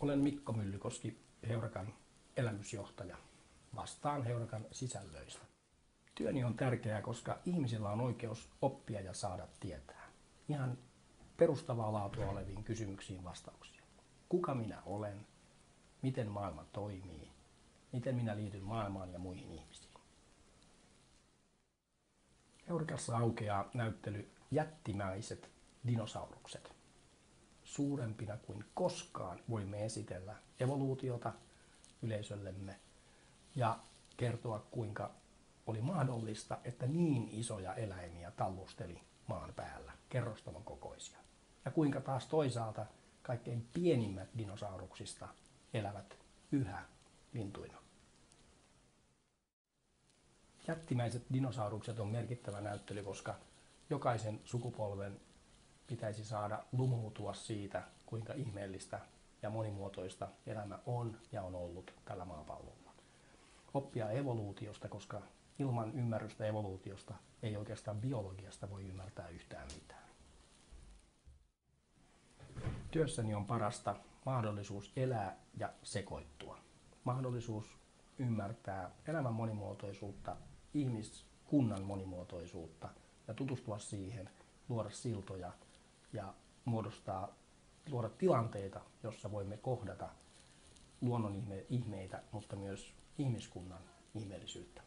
Olen Mikko Myllykoski, Heurakan elämysjohtaja. Vastaan Heurakan sisällöistä. Työni on tärkeää, koska ihmisillä on oikeus oppia ja saada tietää. Ihan perustavaa laatua oleviin kysymyksiin vastauksia. Kuka minä olen? Miten maailma toimii? Miten minä liityn maailmaan ja muihin ihmisiin? Heurakassa aukeaa näyttely Jättimäiset dinosaurukset suurempina kuin koskaan voimme esitellä evoluutiota yleisöllemme ja kertoa, kuinka oli mahdollista, että niin isoja eläimiä tallusteli maan päällä, kerrostalon kokoisia. Ja kuinka taas toisaalta kaikkein pienimmät dinosauruksista elävät yhä lintuina. Jättimäiset dinosaurukset on merkittävä näyttely, koska jokaisen sukupolven pitäisi saada lumoutua siitä, kuinka ihmeellistä ja monimuotoista elämä on ja on ollut tällä maapallolla. Oppia evoluutiosta, koska ilman ymmärrystä evoluutiosta ei oikeastaan biologiasta voi ymmärtää yhtään mitään. Työssäni on parasta mahdollisuus elää ja sekoittua. Mahdollisuus ymmärtää elämän monimuotoisuutta, ihmiskunnan monimuotoisuutta ja tutustua siihen, luoda siltoja ja muodostaa, luoda tilanteita, jossa voimme kohdata luonnon ihmeitä, mutta myös ihmiskunnan ihmeellisyyttä.